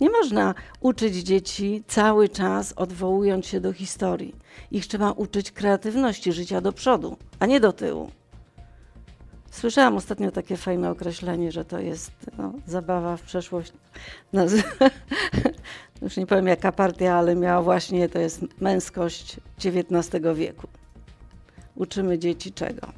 Nie można uczyć dzieci cały czas odwołując się do historii. Ich trzeba uczyć kreatywności życia do przodu, a nie do tyłu. Słyszałam ostatnio takie fajne określenie, że to jest no, zabawa w przeszłość. No Już nie powiem jaka partia, ale miała właśnie, to jest męskość XIX wieku. Uczymy dzieci czego?